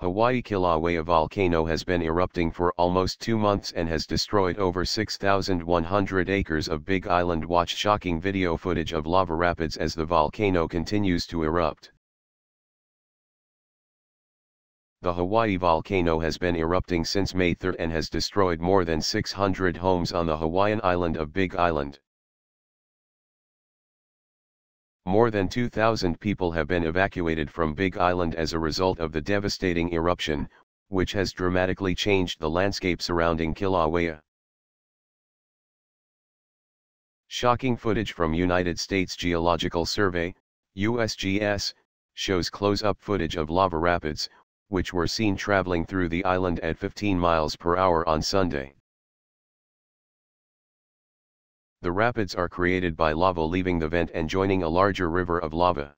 Hawaii Kilauea volcano has been erupting for almost two months and has destroyed over 6,100 acres of Big Island. Watch shocking video footage of lava rapids as the volcano continues to erupt. The Hawaii volcano has been erupting since May 3 and has destroyed more than 600 homes on the Hawaiian island of Big Island. More than 2,000 people have been evacuated from Big Island as a result of the devastating eruption, which has dramatically changed the landscape surrounding Kilauea. Shocking footage from United States Geological Survey, USGS, shows close-up footage of lava rapids, which were seen traveling through the island at 15 miles per hour on Sunday. The rapids are created by lava leaving the vent and joining a larger river of lava.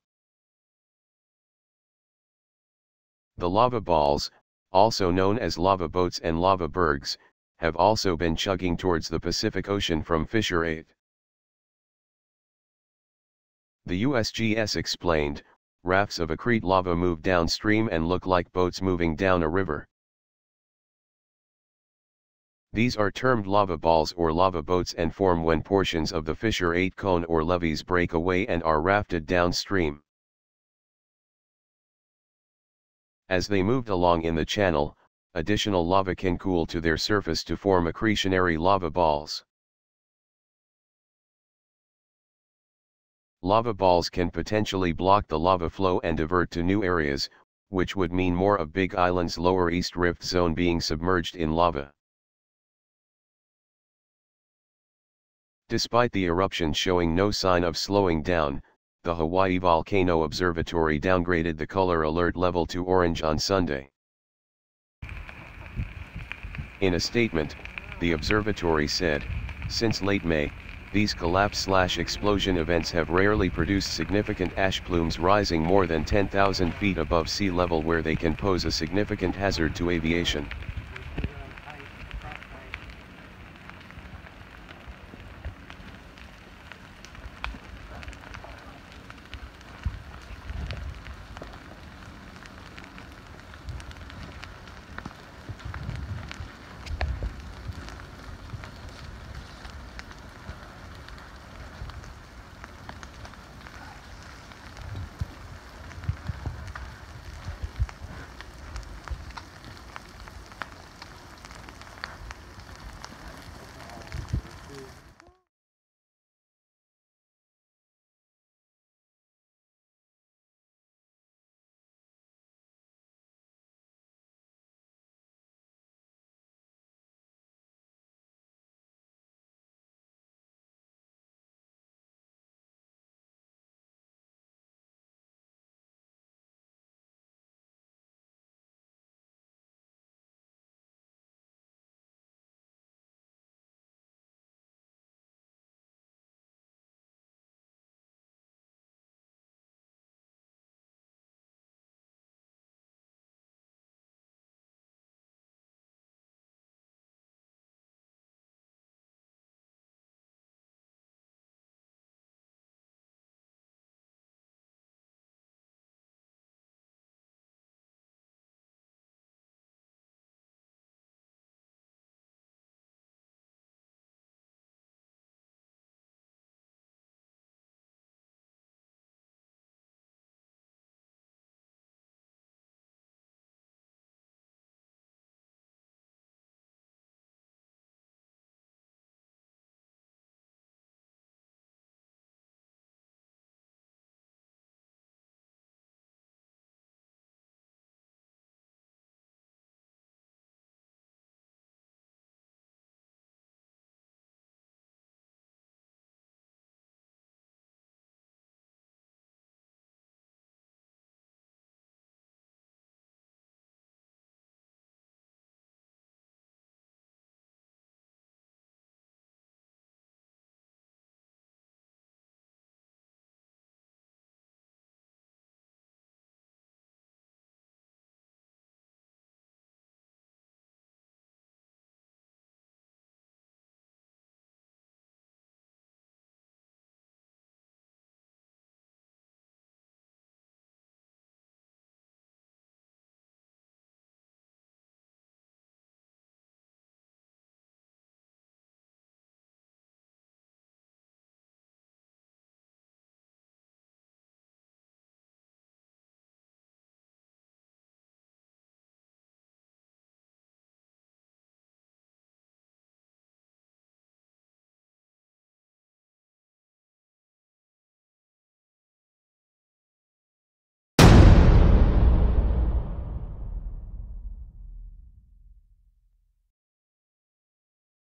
The lava balls, also known as lava boats and lava bergs, have also been chugging towards the Pacific Ocean from Fissure 8. The USGS explained, rafts of accrete lava move downstream and look like boats moving down a river. These are termed lava balls or lava boats and form when portions of the fissure 8 cone or levees break away and are rafted downstream. As they moved along in the channel, additional lava can cool to their surface to form accretionary lava balls. Lava balls can potentially block the lava flow and divert to new areas, which would mean more of Big Island's lower east rift zone being submerged in lava. Despite the eruption showing no sign of slowing down, the Hawaii Volcano Observatory downgraded the color alert level to orange on Sunday. In a statement, the observatory said, since late May, these collapse-slash-explosion events have rarely produced significant ash plumes rising more than 10,000 feet above sea level where they can pose a significant hazard to aviation.